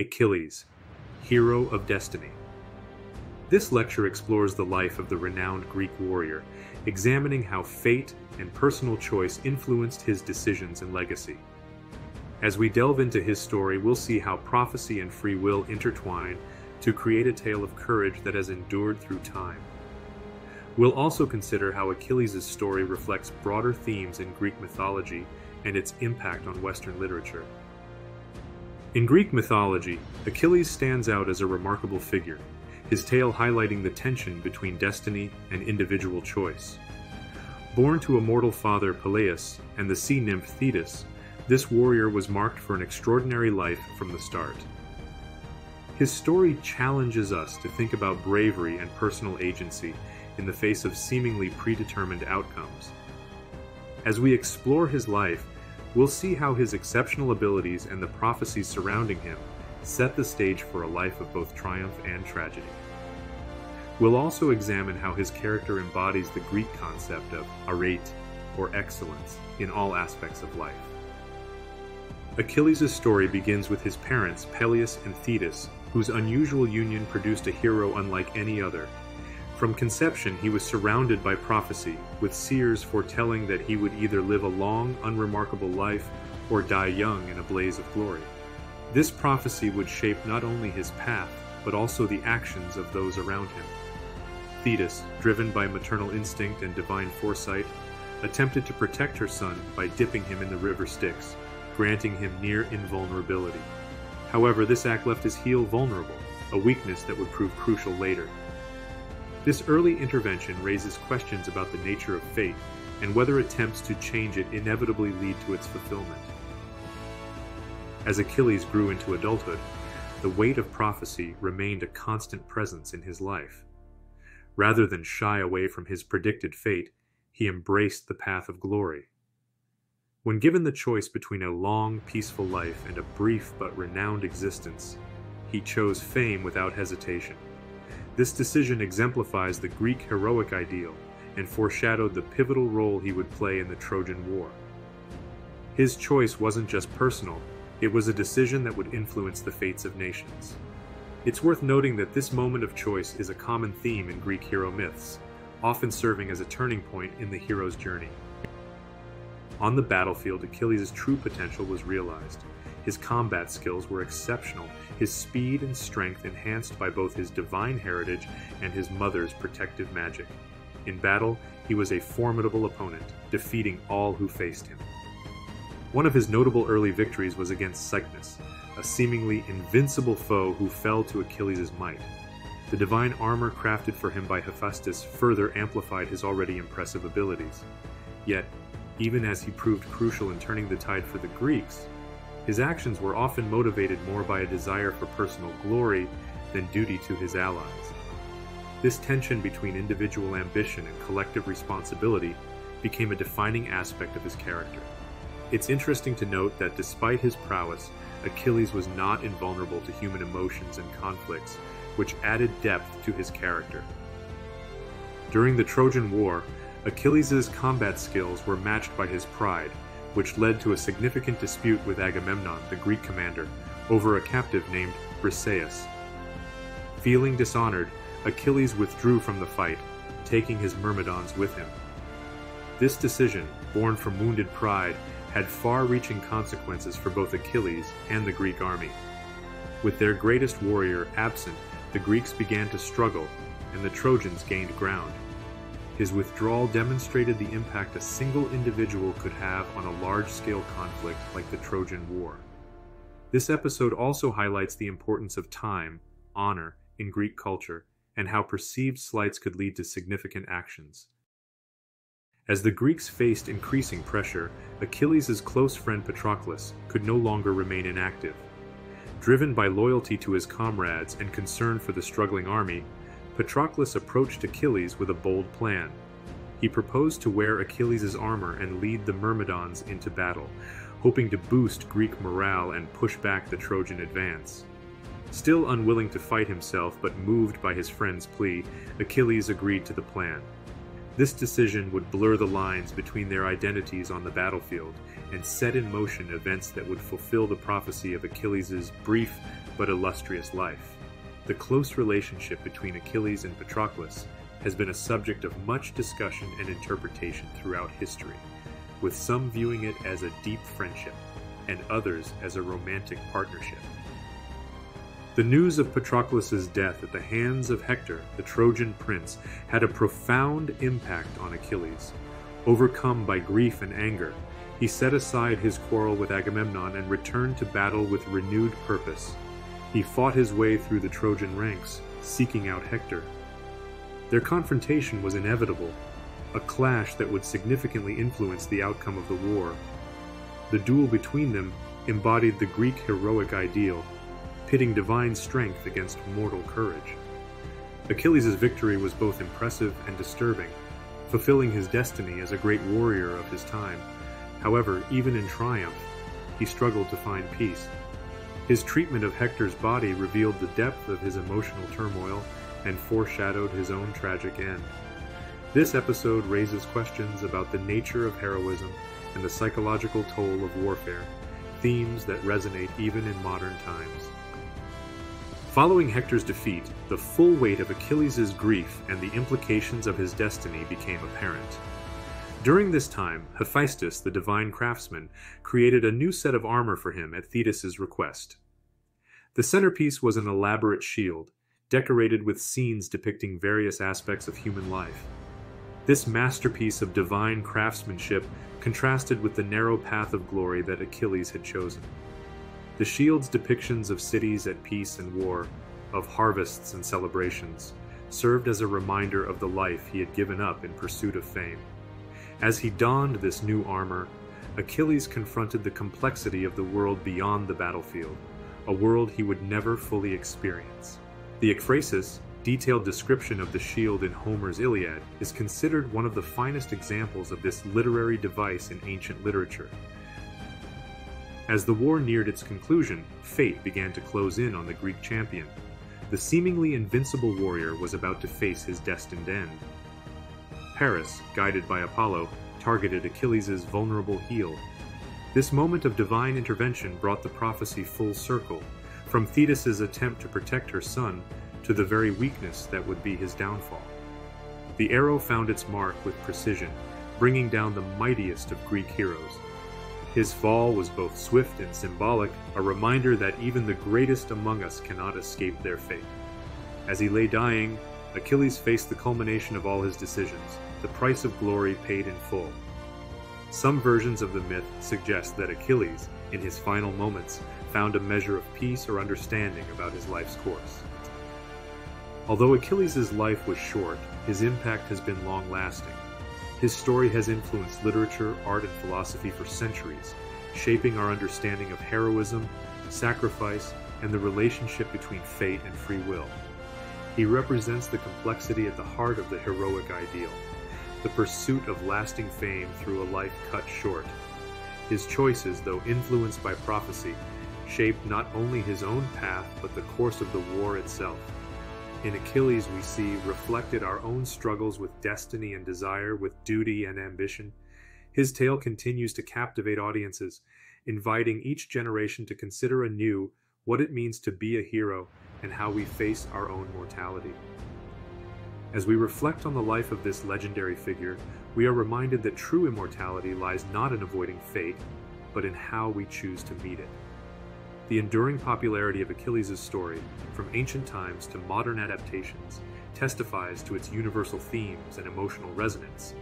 Achilles, Hero of Destiny. This lecture explores the life of the renowned Greek warrior, examining how fate and personal choice influenced his decisions and legacy. As we delve into his story, we'll see how prophecy and free will intertwine to create a tale of courage that has endured through time. We'll also consider how Achilles' story reflects broader themes in Greek mythology and its impact on Western literature. In Greek mythology, Achilles stands out as a remarkable figure, his tale highlighting the tension between destiny and individual choice. Born to a mortal father Peleus and the sea nymph Thetis, this warrior was marked for an extraordinary life from the start. His story challenges us to think about bravery and personal agency in the face of seemingly predetermined outcomes. As we explore his life, we'll see how his exceptional abilities and the prophecies surrounding him set the stage for a life of both triumph and tragedy. We'll also examine how his character embodies the Greek concept of arete, or excellence, in all aspects of life. Achilles' story begins with his parents, Peleus and Thetis, whose unusual union produced a hero unlike any other. From conception, he was surrounded by prophecy, with seers foretelling that he would either live a long, unremarkable life or die young in a blaze of glory. This prophecy would shape not only his path, but also the actions of those around him. Thetis, driven by maternal instinct and divine foresight, attempted to protect her son by dipping him in the river Styx, granting him near invulnerability. However, this act left his heel vulnerable, a weakness that would prove crucial later. This early intervention raises questions about the nature of fate and whether attempts to change it inevitably lead to its fulfillment. As Achilles grew into adulthood, the weight of prophecy remained a constant presence in his life. Rather than shy away from his predicted fate, he embraced the path of glory. When given the choice between a long, peaceful life and a brief but renowned existence, he chose fame without hesitation. This decision exemplifies the Greek heroic ideal and foreshadowed the pivotal role he would play in the Trojan War. His choice wasn't just personal, it was a decision that would influence the fates of nations. It's worth noting that this moment of choice is a common theme in Greek hero myths, often serving as a turning point in the hero's journey. On the battlefield, Achilles' true potential was realized. His combat skills were exceptional, his speed and strength enhanced by both his divine heritage and his mother's protective magic. In battle, he was a formidable opponent, defeating all who faced him. One of his notable early victories was against Cycnus, a seemingly invincible foe who fell to Achilles' might. The divine armor crafted for him by Hephaestus further amplified his already impressive abilities. Yet, even as he proved crucial in turning the tide for the Greeks, his actions were often motivated more by a desire for personal glory than duty to his allies. This tension between individual ambition and collective responsibility became a defining aspect of his character. It's interesting to note that despite his prowess, Achilles was not invulnerable to human emotions and conflicts, which added depth to his character. During the Trojan War, Achilles' combat skills were matched by his pride, which led to a significant dispute with Agamemnon, the Greek commander, over a captive named Briseis. Feeling dishonored, Achilles withdrew from the fight, taking his Myrmidons with him. This decision, born from wounded pride, had far reaching consequences for both Achilles and the Greek army. With their greatest warrior absent, the Greeks began to struggle, and the Trojans gained ground. His withdrawal demonstrated the impact a single individual could have on a large scale conflict like the Trojan War. This episode also highlights the importance of time, honor, in Greek culture, and how perceived slights could lead to significant actions. As the Greeks faced increasing pressure, Achilles' close friend Patroclus could no longer remain inactive. Driven by loyalty to his comrades and concern for the struggling army, Patroclus approached Achilles with a bold plan. He proposed to wear Achilles' armor and lead the Myrmidons into battle, hoping to boost Greek morale and push back the Trojan advance. Still unwilling to fight himself but moved by his friend's plea, Achilles agreed to the plan. This decision would blur the lines between their identities on the battlefield and set in motion events that would fulfill the prophecy of Achilles' brief but illustrious life. The close relationship between Achilles and Patroclus has been a subject of much discussion and interpretation throughout history, with some viewing it as a deep friendship and others as a romantic partnership. The news of Patroclus' death at the hands of Hector, the Trojan prince, had a profound impact on Achilles. Overcome by grief and anger, he set aside his quarrel with Agamemnon and returned to battle with renewed purpose. He fought his way through the Trojan ranks, seeking out Hector. Their confrontation was inevitable, a clash that would significantly influence the outcome of the war. The duel between them embodied the Greek heroic ideal, pitting divine strength against mortal courage. Achilles' victory was both impressive and disturbing, fulfilling his destiny as a great warrior of his time. However, even in triumph, he struggled to find peace. His treatment of Hector's body revealed the depth of his emotional turmoil and foreshadowed his own tragic end. This episode raises questions about the nature of heroism and the psychological toll of warfare, themes that resonate even in modern times. Following Hector's defeat, the full weight of Achilles' grief and the implications of his destiny became apparent. During this time, Hephaestus, the divine craftsman, created a new set of armor for him at Thetis' request. The centerpiece was an elaborate shield, decorated with scenes depicting various aspects of human life. This masterpiece of divine craftsmanship contrasted with the narrow path of glory that Achilles had chosen. The shield's depictions of cities at peace and war, of harvests and celebrations, served as a reminder of the life he had given up in pursuit of fame. As he donned this new armor, Achilles confronted the complexity of the world beyond the battlefield, a world he would never fully experience. The ekphrasis, detailed description of the shield in Homer's Iliad, is considered one of the finest examples of this literary device in ancient literature. As the war neared its conclusion, fate began to close in on the Greek champion. The seemingly invincible warrior was about to face his destined end. Paris, guided by Apollo, targeted Achilles' vulnerable heel. This moment of divine intervention brought the prophecy full circle, from Thetis' attempt to protect her son to the very weakness that would be his downfall. The arrow found its mark with precision, bringing down the mightiest of Greek heroes. His fall was both swift and symbolic, a reminder that even the greatest among us cannot escape their fate. As he lay dying, Achilles faced the culmination of all his decisions, the price of glory paid in full. Some versions of the myth suggest that Achilles, in his final moments, found a measure of peace or understanding about his life's course. Although Achilles' life was short, his impact has been long lasting. His story has influenced literature, art, and philosophy for centuries, shaping our understanding of heroism, sacrifice, and the relationship between fate and free will. He represents the complexity at the heart of the heroic ideal the pursuit of lasting fame through a life cut short. His choices, though influenced by prophecy, shaped not only his own path but the course of the war itself. In Achilles, we see reflected our own struggles with destiny and desire, with duty and ambition. His tale continues to captivate audiences, inviting each generation to consider anew what it means to be a hero and how we face our own mortality. As we reflect on the life of this legendary figure, we are reminded that true immortality lies not in avoiding fate, but in how we choose to meet it. The enduring popularity of Achilles' story, from ancient times to modern adaptations, testifies to its universal themes and emotional resonance.